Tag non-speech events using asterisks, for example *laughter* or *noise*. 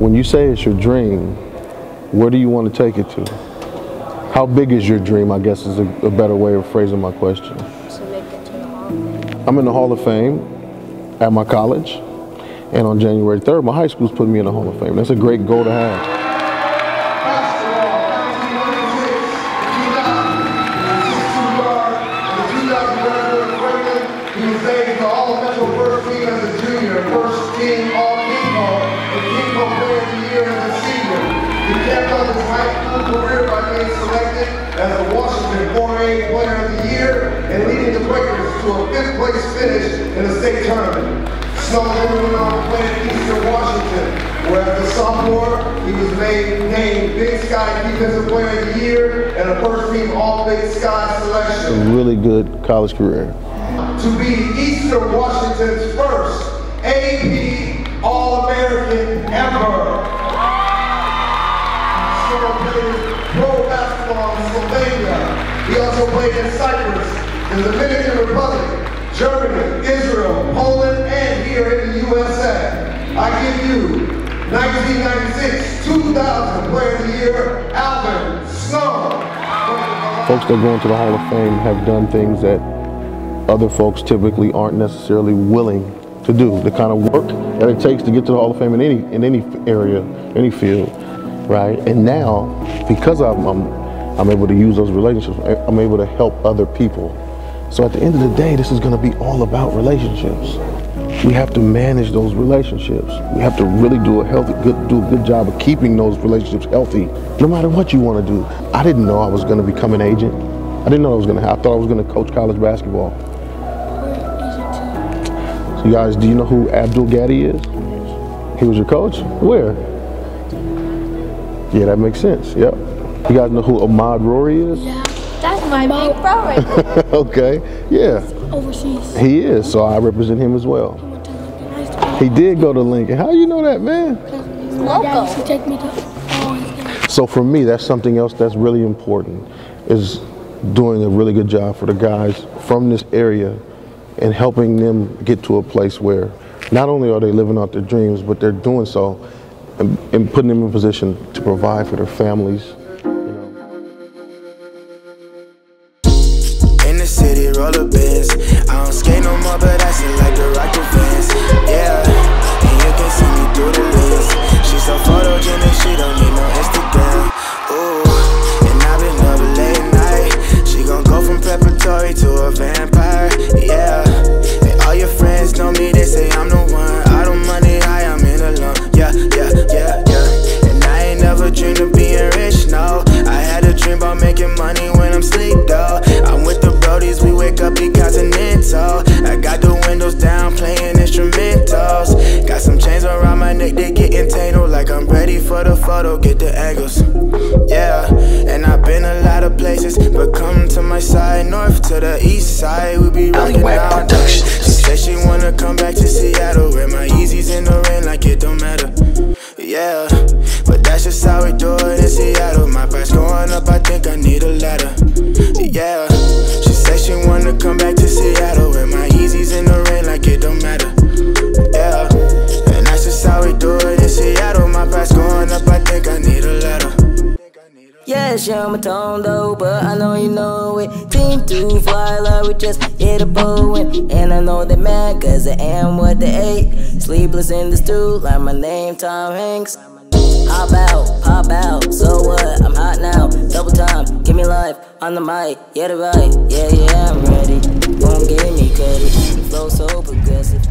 When you say it's your dream, where do you want to take it to? How big is your dream, I guess is a, a better way of phrasing my question. To make it to the Hall of Fame. I'm in the Hall of Fame at my college, and on January 3rd, my high school's putting me in the Hall of Fame. That's a great goal to have. 4A Player of the Year and leading the Quakers to a fifth place finish in the state tournament. Snow went on to play at Eastern Washington, where as a sophomore, he was made, named Big Sky Defensive Player of the Year and a first team All-Big Sky selection. A really good college career. to be Eastern Washington's first AP All-American ever. In Cyprus, the Dominican Republic, Germany, Israel, Poland, and here in the USA. I give you 1996 2000 Player of the Year, Alvin Snow. Folks that go into the Hall of Fame have done things that other folks typically aren't necessarily willing to do. The kind of work that it takes to get to the Hall of Fame in any in any area, any field, right? And now, because I'm I'm, I'm able to use those relationships, I'm able to help other people. So at the end of the day, this is going to be all about relationships. We have to manage those relationships. We have to really do a healthy, good, do a good job of keeping those relationships healthy, no matter what you want to do. I didn't know I was going to become an agent. I didn't know I was going to. I thought I was going to coach college basketball. So you guys, do you know who Abdul Gaddy is? He was your coach? Where? Yeah, that makes sense. Yep. You guys know who Ahmad Rory is? Yeah, that's my big bro right *laughs* okay. Yeah, overseas. he is. So I represent him as well. He went to Lincoln High School. He did go to Lincoln. How do you know that, man? My dad used to take me to all his games. So for me, that's something else that's really important is doing a really good job for the guys from this area and helping them get to a place where not only are they living out their dreams, but they're doing so and, and putting them in a position to provide for their families. City, roller bins. I don't skate no more, but I still like the rock the fans. Yeah, and you can see me through the lens. She's so photogenic, she don't need no Instagram. Ooh, and I've been up late night. She gon' go from preparatory to a ready for the photo, get the angles. Yeah, and I've been a lot of places, but come to my side, north to the east side, we be rocking Alleyway show my tone though, but I know you know it. Team to fly like we just hit a Boeing. And I know they mad cause I am what they ate. Sleepless in Seattle, like my name Tom Hanks. Hop out, pop out, so what? I'm hot now. Double time, give me life on the mic. Yeah, the right, yeah, yeah, I'm ready. Won't give me credit. Flow so progressive.